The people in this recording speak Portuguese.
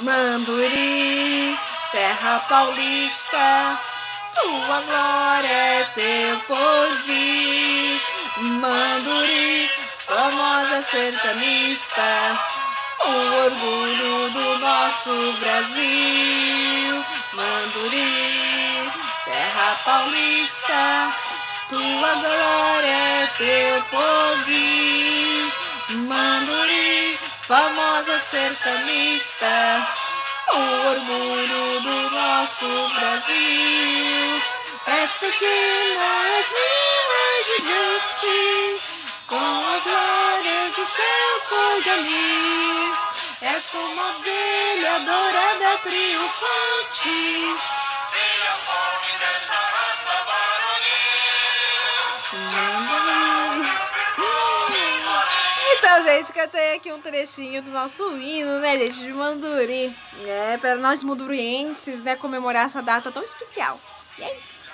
Manduri, terra paulista, tua glória é teu porvir. Manduri, famosa sertanista, o orgulho do nosso Brasil. Manduri, terra paulista, tua glória é teu porvir. Famosa sertanista, o orgulho do nosso Brasil. És pequena, és minha gigante, com as glórias do céu cor de anil. És como a abelha dourada triunfante. Então, gente, cantei aqui um trechinho do nosso hino, né, gente, de Manduri. É, para nós mandurienses, né, comemorar essa data tão especial. E é isso.